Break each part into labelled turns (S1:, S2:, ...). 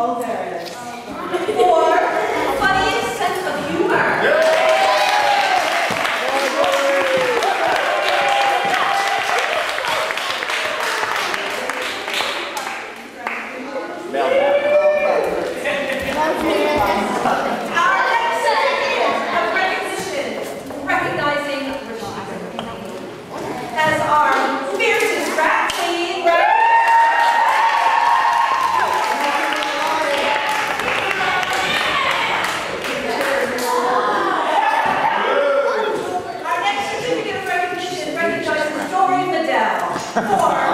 S1: Marjorie Alvarez for funniest Four.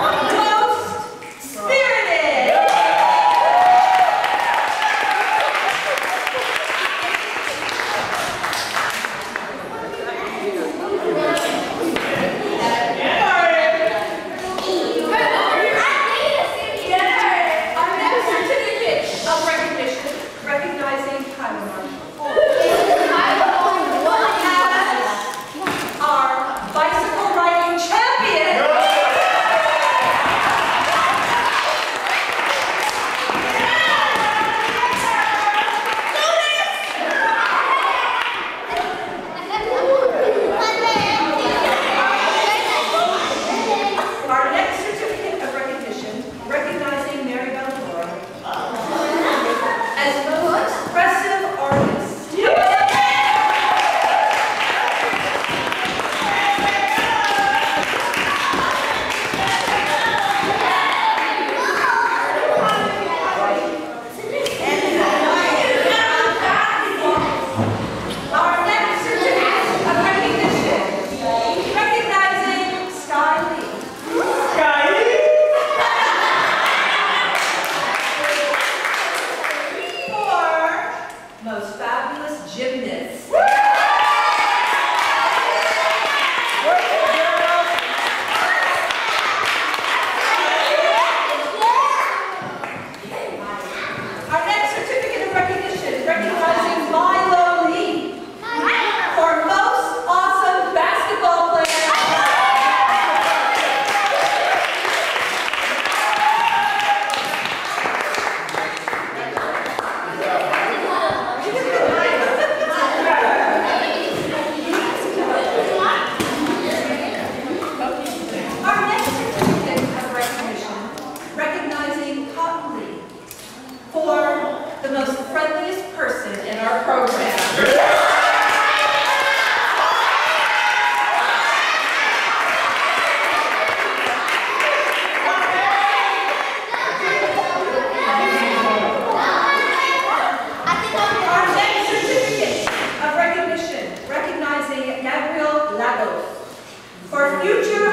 S1: future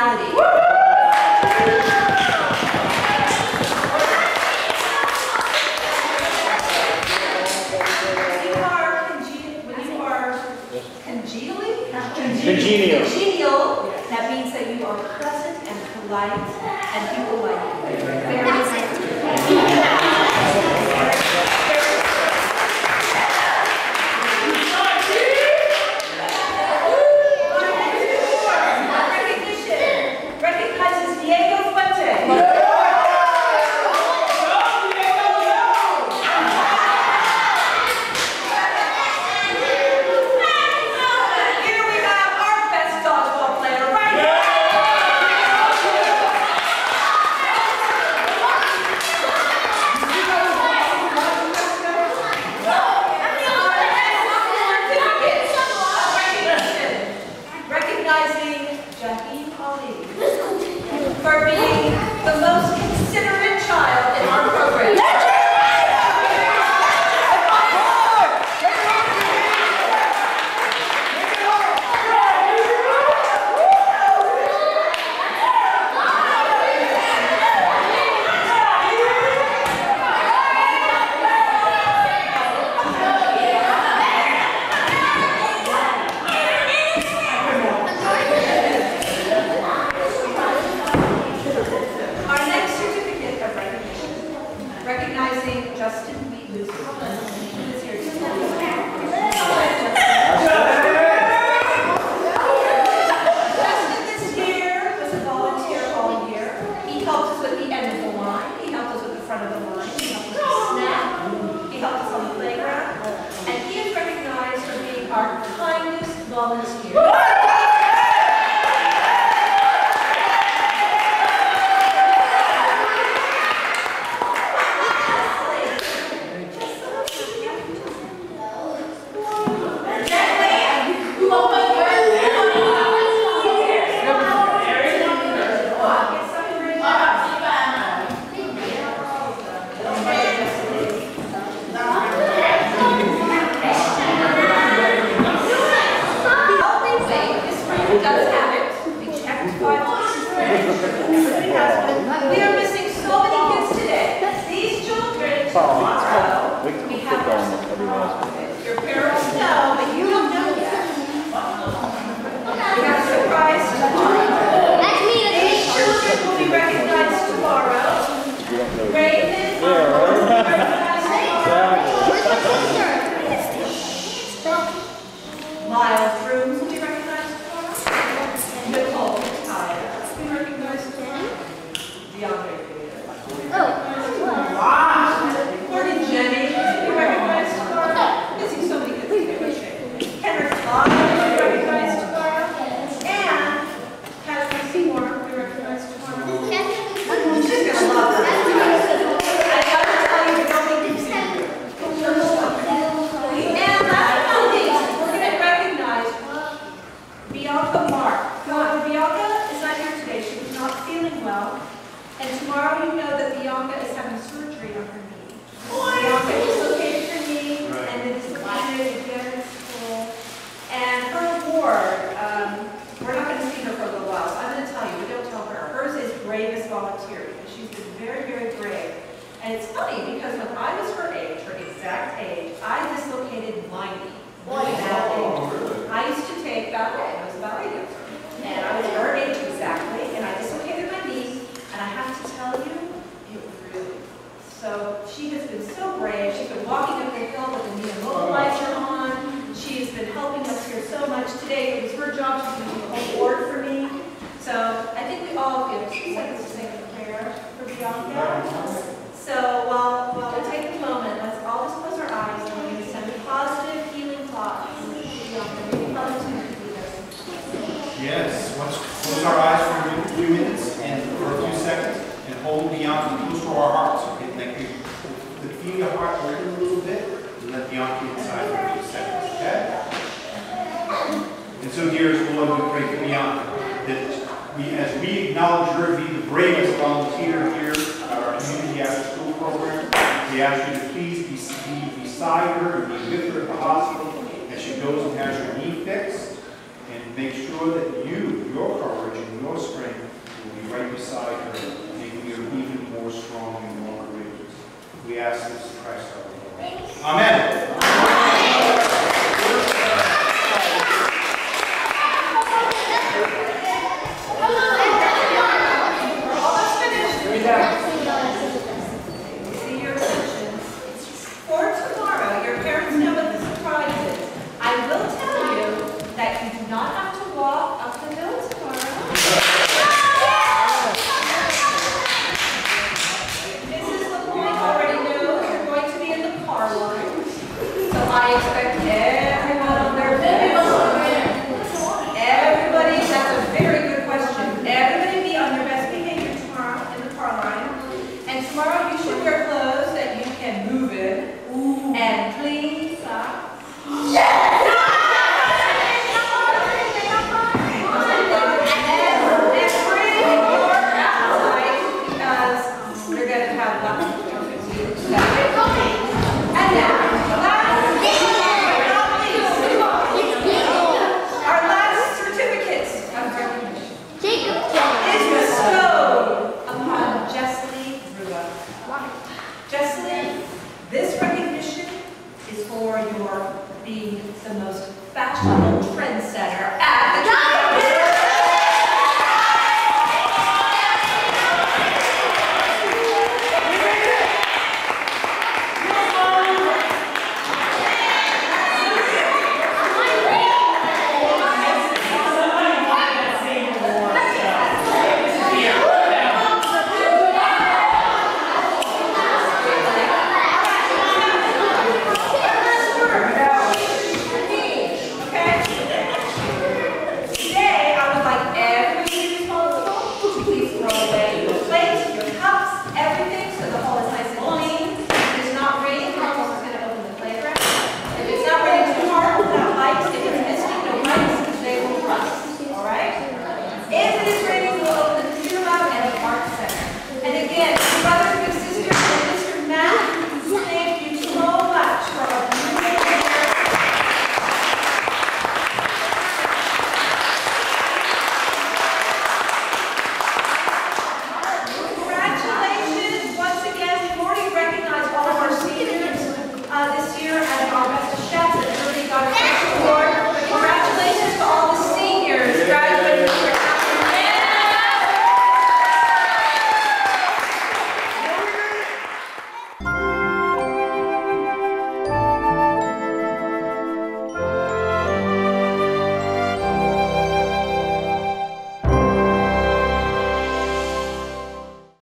S1: reality. When you are,
S2: congenial.
S1: congenial, that means that you are present and polite and people like you. Very we are missing so many kids today. These children tomorrow, we have our surprise. Your parents know, but you don't know yet. We have a surprise tomorrow. These children will be recognized tomorrow. Raven, job an award for me. So I think we all
S2: give two seconds to think a prayer for Bianca. Lord, we pray for Bianca that we, as we acknowledge her to be the bravest volunteer here at our community after school program, we ask you to please be, be beside her and be with her at the hospital as she goes and has her knee fixed. And make sure that you, your courage and your strength will be right beside her, making her even more strong and more courageous. We ask this